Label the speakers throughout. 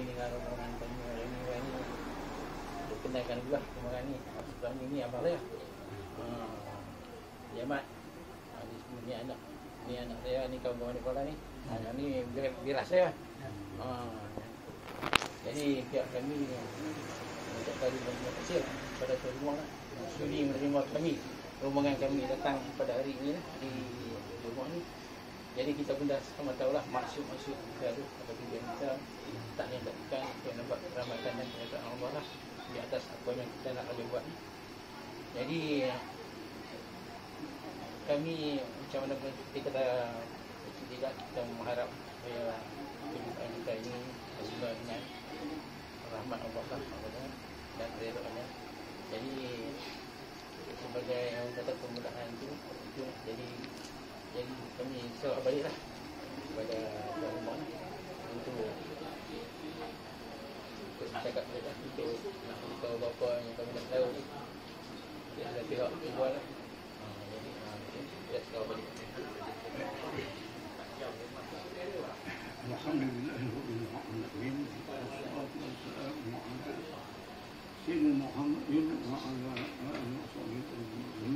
Speaker 1: kami dengan rombongan kami hari ini hari ini. Perkenalkan dulu lah rombongan ni. Sebelum ni ni abang saya. Ha, Ya Mat. Ha, Ni semua ni anak. Ni anak saya ni kawan-kawan di sekolah ni. Yang ni bir- biras saya. Ha, Jadi pihak kami Mengucapkan terima kasih lah Kepada tuan rumah lah Sudi menerima kami. Rombongan kami datang pada hari ini lah Di rumah ni jadi kita pun dah sama tahu lah maksud-maksud tu atau tujuan kita tak yang tak bukan untuk nampak keramatan dan kenyataan Allah lah di atas apa yang kita nak boleh buat ni. Jadi kami macam mana pun kita kata tidak kita mengharap supaya kehidupan kita ini sesuai dengan rahmat Allah lah dan keredoannya. Jadi sebagai yang kata permulaan itu, itu jadi jadi kami selamat baliklah kepada tuan rumah ni untuk untuk bercakap dengan untuk nak beritahu apa yang kami nak tahu ni dia ada pihak berbual lah ha, jadi ha, kita selamat balik
Speaker 2: الحمد لله رب العالمين والصلاة والسلام على سيدنا محمد وعلى آله وصحبه أجمعين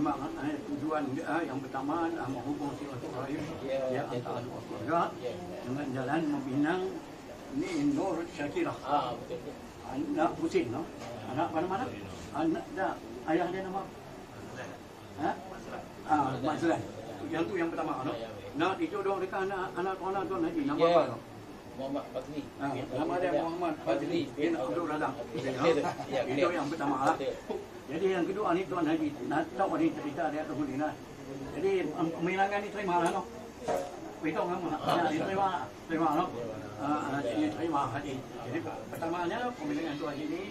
Speaker 2: Jadi maknanya tujuan dia yang pertama adalah menghubung silaturahim ya antara dua keluarga dengan jalan membinang ini Nur Syakirah
Speaker 1: ah betul
Speaker 2: anak Husin no. Anak mana mana? Anak dah ayah dia nama apa? Ha? Ah, Mazlan. Yang tu yang pertama no. Nak dijodoh dekat anak anak tuan tuan Haji nama
Speaker 1: Ya.
Speaker 2: apa? no?
Speaker 1: Muhammad Fadli
Speaker 2: Ha, nama dia Muhammad Fadli bin Abdul Razak.
Speaker 1: Ya,
Speaker 2: Itu yang pertama lah. Jadi yang kedua ni Tuan Haji nak tahu ni cerita dia tu ni lah. Jadi pemilangan ni terima lah no. Itu kamu nak diterima terima no. Ah, ini terima Haji. Jadi pertamanya pemilangan Tuan Haji ni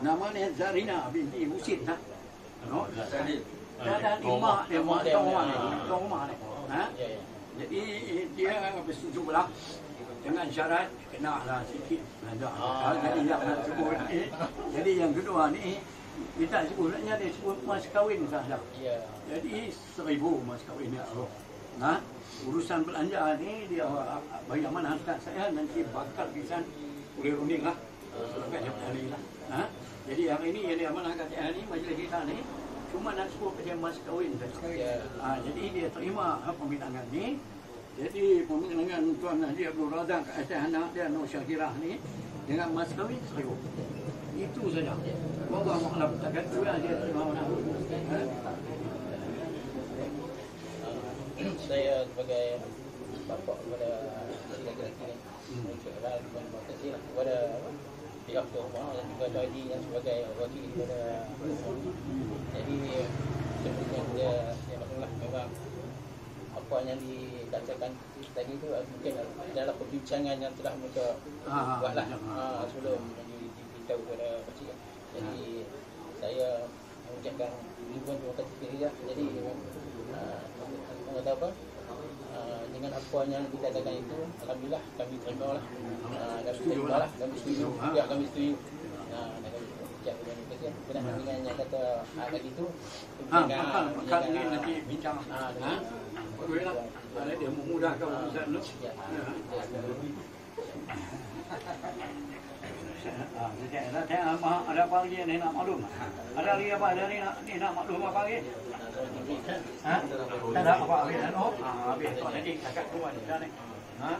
Speaker 2: namanya Zarina binti Husin lah. No. Dia ada lima dia mau tahu rumah ni, tahu rumah ni. Ha?
Speaker 1: Ya ya.
Speaker 2: Jadi dia bersetuju pula dengan syarat kena lah sikit ada.
Speaker 1: Ah.
Speaker 2: Jadi yang nak sebut ni, jadi yang kedua ni kita sebutnya dia sebut mas kahwin sahaja.
Speaker 1: Ya.
Speaker 2: Jadi seribu mas kahwin ya Allah. Nah, urusan belanja ni dia bagaimana harkat saya nanti bakal bisa boleh runding lah. Selepas jam hari lah. Ha? Jadi hari ini yang dia amanahkan saya ni majlis kita ni cuma nak sebut kerja mas kahwin saja.
Speaker 1: Ya.
Speaker 2: Ha, jadi dia terima ha, pembinangan ni. Jadi pembinangan Tuan Haji Abdul Razak atas anak dia Nur Syakirah ni dengan mas kahwin seribu. Itu saja. Wallah ma'alam. Takkan tu lah dia terima mana. Ha?
Speaker 1: saya sebagai bapa kepada si lelaki ni mengucapkan terima kasih lah kepada pihak tuan rumah dan juga Tuan Haji yang sebagai wakil kepada jadi seperti yang dia saya maklumlah memang apa yang dikatakan tadi tu eh, mungkin adalah perbincangan yang telah mereka
Speaker 2: Ah,
Speaker 1: buatlah
Speaker 2: ah.
Speaker 1: ha, sebelum di- diberitahu kepada pakcik jadi saya mengucapkan ribuan terima kasih sekali lah jadi uh, orang kata apa uh, dengan apa yang dikatakan itu Alhamdulillah kami terima lah. Uh, kami terima lah. kami setuju. ya kami setuju. Uh, dan kami ucapkan terima kasih benar dengan yang kata uh, tadi itu
Speaker 2: Ha, bakal, bakal ni nanti bincang.
Speaker 1: Ah,
Speaker 2: Ha? Lah. Ada.
Speaker 1: Ya.
Speaker 2: Ya. Ah, ada? Ada ada? Ha? Ada kan? Oh, ah, tuan. Ha?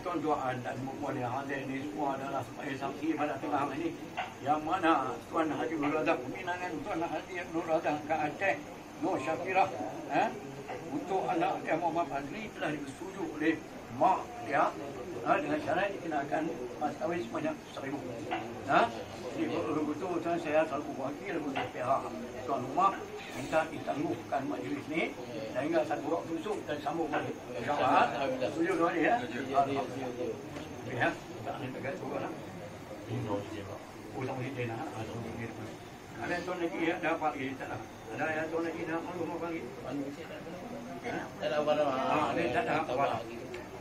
Speaker 2: Tuan-tuan dan puan yang hadir ni semua adalah sebagai saksi pada tengah ini yang mana Tuan Haji Nur Razak peminangan Tuan Haji Nur Razak ke Aceh Nur Syakirah eh, untuk anak dia Muhammad Fazli telah disetujui oleh mak dia ha, dengan syarat dikenakan mas kahwin sebanyak seribu. Ha? Jadi betul-betul tuan saya selaku wakil untuk pihak tuan rumah minta ditangguhkan majlis ni sehingga satu waktu esok dan sambung balik. InsyaAllah. Setuju tuan ya?
Speaker 1: Ya, ya, ya, ya.
Speaker 2: Ya. ni dekat tu lah. Oh, tak boleh dia nak. Ada orang dia nak. Ada yang tuan lagi ya, tak lah. Ada yang tuan lagi nak malu mau
Speaker 1: mesti tak ada. Apa
Speaker 2: Ah, ni tak ada apa.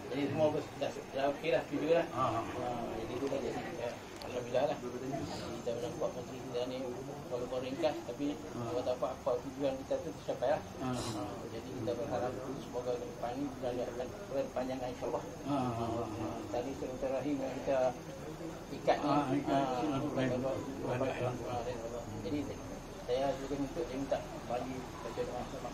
Speaker 1: Jadi semua dah, dah okey dah, setuju lah.
Speaker 2: Ah,
Speaker 1: Ah, jadi itu dah jadi. Ya, Alhamdulillah lah. Kita dah buat kita ni walaupun ringkas tapi apa tak apa apa tujuan kita tu tercapai lah.
Speaker 2: ah,
Speaker 1: Ah, jadi kita berharap semoga ke depan ni kita akan berpanjangan insyaAllah.
Speaker 2: ah, ah, ah.
Speaker 1: Ah, Tadi silaturahim yang kita ikat ni.
Speaker 2: Ah, ikat
Speaker 1: ah,
Speaker 2: silaturahim.
Speaker 1: bapak- bapak-
Speaker 2: Bapak-
Speaker 1: ah, dan bapak. Jadi saya juga minta dia minta bagi baca doa sama.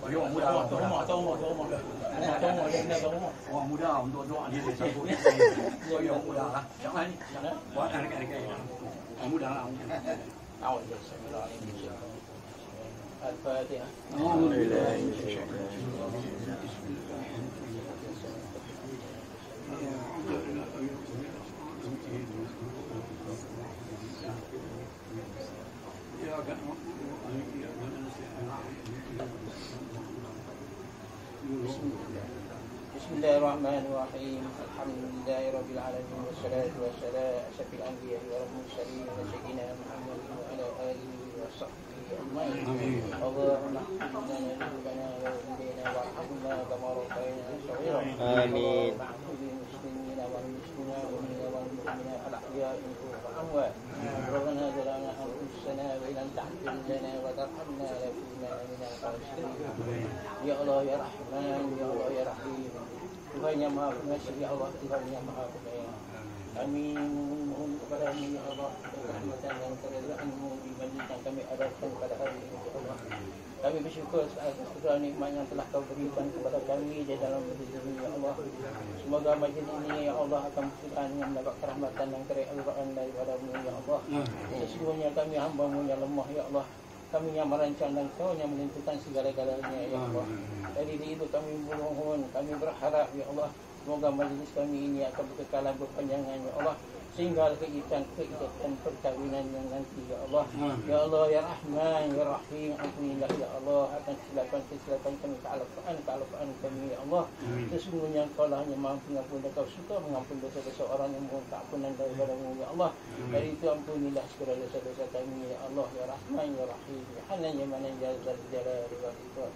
Speaker 2: Bagi orang muda.
Speaker 1: Tuan rumah, tuan rumah, tuan rumah. Tuan rumah, dia kena tuan rumah.
Speaker 2: Orang muda untuk doa dia dia sambut. Bagi orang muda lah. Jangan ni.
Speaker 1: Mana?
Speaker 2: Buat dekat-dekat. Orang muda lah.
Speaker 1: Awal je. Bismillahirrahmanirrahim. Al-Fatihah. بسم الله الرحمن الرحيم. الحمد لله رب العالمين والصلاة والسلام أشرف الأنبياء والمرسلين سيدنا محمد وعلى آله وصحبه أجمعين. اللهم اغفر لنا ذنوبنا وذنوبنا وارحمنا كما ربينا صغيرا.
Speaker 3: آمين.
Speaker 1: واغفر للمسلمين والمسلمات والمؤمنين والمؤمنات الأحياء منهم والأموات ربنا ظلمنا أنفسنا وإن لم تغفر لنا وترحمنا لنكونن من الخاسرين Ya Allah, Ya Rahman, Ya Allah, Ya Rahim. Tuhan yang Maha Pengasih, Ya Allah, Tuhan yang Maha Penyayang. Kami memohon kepada-Mu, Ya Allah, rahmatan dan keredaanmu dibandingkan kami adakan pada kami bersyukur atas segala nikmat yang telah Kau berikan kepada kami di dalam hidup ini, Ya Allah. Semoga majlis ini, Ya Allah, akan bersyukur yang mendapat kerahmatan dan keredaanmu daripada-Mu, Ya Allah. Sesungguhnya kami hamba-Mu yang lemah, Ya Allah. Kami yang merancang dan kau yang menentukan segala-galanya ya Allah. Dari itu kami bermohon, kami berharap ya Allah. Semoga majlis kami ini akan berkekalan berpanjangan ya Allah. Sehingga keikatan keikatan perkahwinan yang nanti ya Allah. Ya Allah ya Rahman ya Rahim ampunilah ya Allah akan kesilapan kesilapan kami kealafan kealafan kami ya Allah. Sesungguhnya kau lah yang maha pengampun dan kau suka mengampun dosa-dosa orang yang mohon keampunan daripada-Mu ya Allah. Dari itu ampunilah segala dosa-dosa kami ya Allah ya Rahman ya Rahim ya Hanan ya Manan ya Zal Jalali wal Ikram.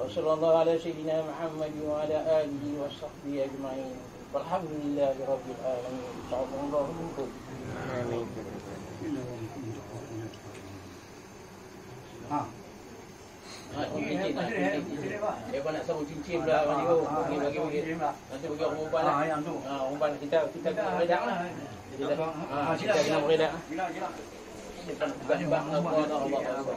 Speaker 1: Wa sallallahu ala sayyidina Muhammad wa ala alihi wa sahbihi ajma'in. Walhamdulillahi rabbil alamin. Ta'allahu minkum.
Speaker 2: Ha.
Speaker 1: Ha, cincin lah, cincin. Dia kau nak sambung cincin pula bagi oh, bagi bagi bagi. Nanti bagi orang umpan lah.
Speaker 2: Ah, yang tu.
Speaker 1: Ha, umpan kita kita kena beredak lah. Kita ha,
Speaker 2: Ah,
Speaker 1: kita kena beredak.
Speaker 2: Gila, gila.
Speaker 1: Bukan bukan bang Allah Allah Allah.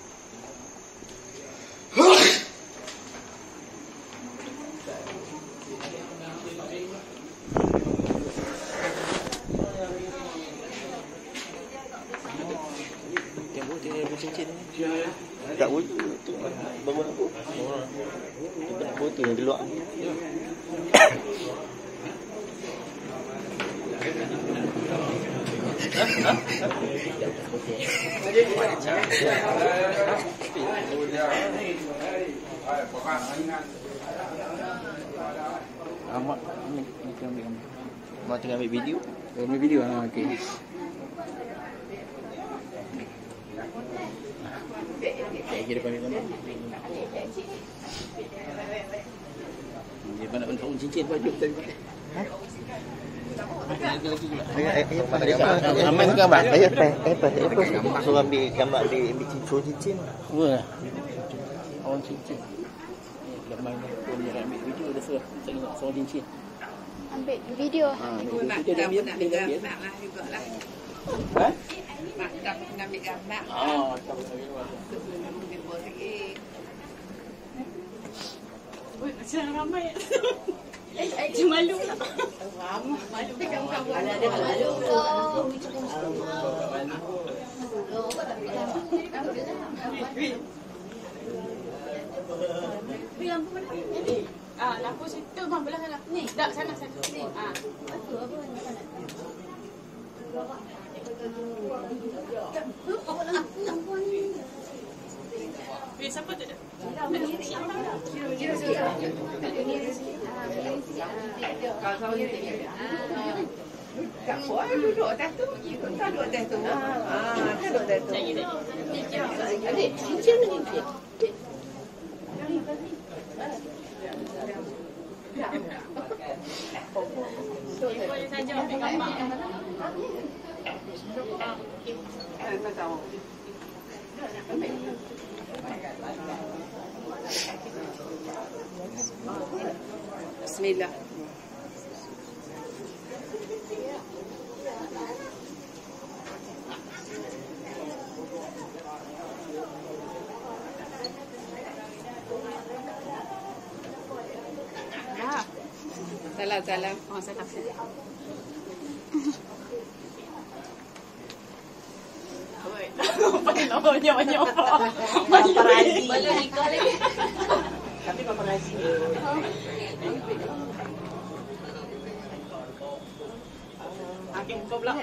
Speaker 3: Kita foto yang keluar.
Speaker 1: Amat ni kena ambil gambar.
Speaker 3: Tengah ambil video.
Speaker 1: Oh, ambil video ah okey. Kira panggil gambar. Dia mana nak tahu cincin baju tadi. Lagi lagi.
Speaker 3: Aman ke abang? Ayah apa? Ayah apa? Ayah apa? Suruh ambil gambar ambil ambil cincin cincin.
Speaker 1: Wah. Orang cincin. Ni. Kau ni ambil video dah suruh. Saya nak seorang cincin.
Speaker 4: Ambil video.
Speaker 1: Ha,
Speaker 5: nak
Speaker 1: video dia ambil
Speaker 5: nak
Speaker 1: dia
Speaker 5: gambar lah juga lah.
Speaker 1: Ha?
Speaker 5: Mak dah nak ambil gambar.
Speaker 1: Ah, tak boleh ambil.
Speaker 5: Dia buat
Speaker 4: macam ramai. Eh, eh, malu lah. Malu kan kawan-kawan. Ada malu. Ah, lampu situ bang belah sana. Ni, tak sana sana. Ni. Ah. Eh, siapa tu dah?
Speaker 5: Tak buat duduk atas tu. Tak duduk atas tu. Ah, tak duduk atas tu. Adik, cincin ni cincin.
Speaker 4: Boleh saja ambil gambar.
Speaker 5: Tak tahu. Bismillah.
Speaker 4: Dah.
Speaker 5: Salam, salam.
Speaker 4: Oh, saya tak saya. Oi, pakai namanya banyak orang. Paparazzi. Belum nikah lagi.
Speaker 5: Tapi paparazzi.
Speaker 4: Hakim kau pula.